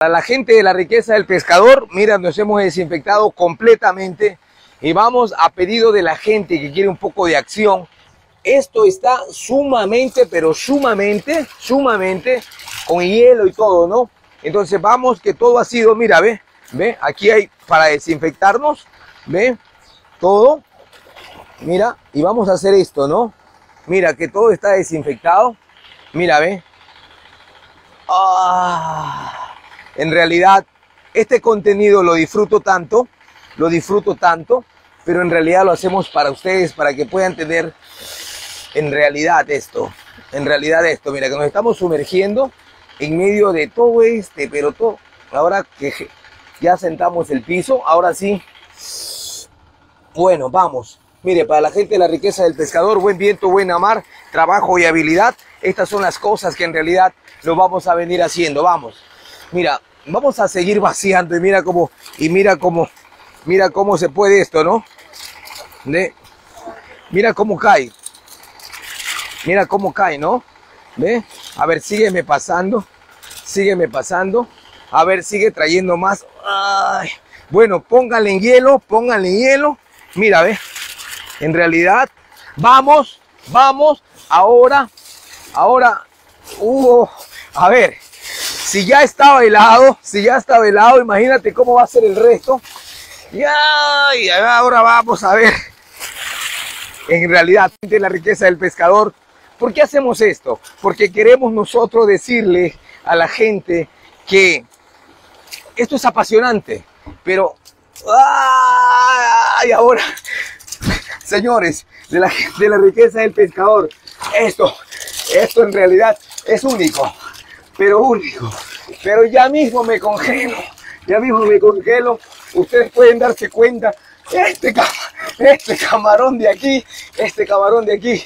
Para la gente de la riqueza del pescador, mira, nos hemos desinfectado completamente y vamos a pedido de la gente que quiere un poco de acción. Esto está sumamente, pero sumamente, sumamente con hielo y todo, ¿no? Entonces vamos que todo ha sido, mira, ve, ve, aquí hay para desinfectarnos, ve, todo, mira, y vamos a hacer esto, ¿no? Mira que todo está desinfectado, mira, ve. Ah en realidad este contenido lo disfruto tanto, lo disfruto tanto, pero en realidad lo hacemos para ustedes, para que puedan tener en realidad esto, en realidad esto, mira que nos estamos sumergiendo en medio de todo este, pero todo, ahora que ya sentamos el piso, ahora sí, bueno, vamos. Mire, para la gente la riqueza del pescador, buen viento, buena mar, trabajo y habilidad, estas son las cosas que en realidad lo vamos a venir haciendo, vamos. Mira, vamos a seguir vaciando y mira cómo, y mira cómo, mira cómo se puede esto, ¿no? ¿De? Mira cómo cae. Mira cómo cae, ¿no? ¿Ve? A ver, sígueme pasando. Sígueme pasando. A ver, sigue trayendo más. Bueno, póngale en hielo, póngale en hielo. Mira, ve. En realidad, vamos, vamos. Ahora, ahora. Uh, a ver, si ya estaba helado, si ya estaba helado, imagínate cómo va a ser el resto. Y ahora vamos a ver. En realidad, la riqueza del pescador. ¿Por qué hacemos esto? Porque queremos nosotros decirle a la gente que esto es apasionante, pero ¡ay! ahora, señores, de la, de la riqueza del pescador, esto, esto en realidad es único pero único. Pero ya mismo me congelo, ya mismo me congelo. Ustedes pueden darse cuenta, este, este camarón de aquí, este camarón de aquí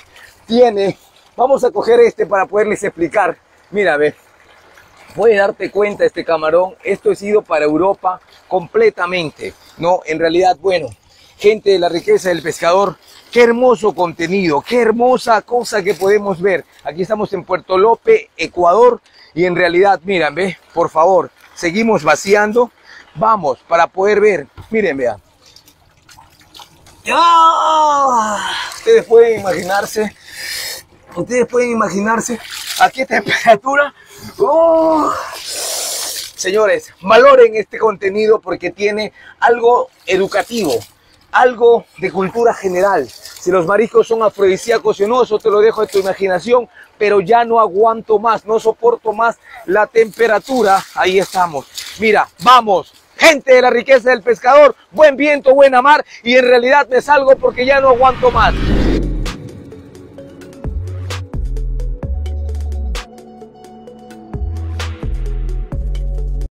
tiene, vamos a coger este para poderles explicar. Mira, ve, puedes darte cuenta este camarón, esto es ido para Europa completamente, ¿no? En realidad, bueno, gente de la riqueza del pescador, qué hermoso contenido, qué hermosa cosa que podemos ver. Aquí estamos en Puerto Lope, Ecuador, y en realidad, miren, ve, por favor, seguimos vaciando. Vamos, para poder ver. Miren, vean. Ustedes pueden imaginarse, ustedes pueden imaginarse a qué temperatura. ¡Oh! Señores, valoren este contenido porque tiene algo educativo, algo de cultura general. Si los mariscos son afrodisíacos o no, eso te lo dejo a tu imaginación, pero ya no aguanto más, no soporto más la temperatura. Ahí estamos. Mira, vamos. Gente de la riqueza del pescador, buen viento, buena mar, y en realidad me salgo porque ya no aguanto más.